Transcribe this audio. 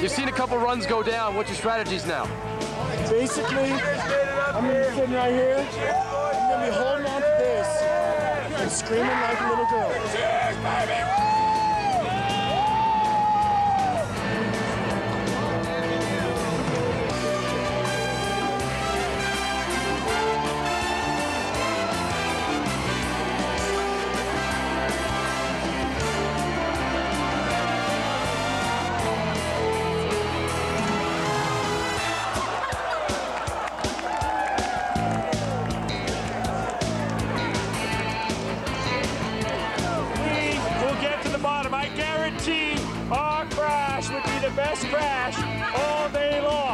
You've seen a couple runs go down. What's your strategies now? Basically, I'm gonna be sitting right here. I'm gonna be holding on to this and screaming like a little girl. The best crash all day long.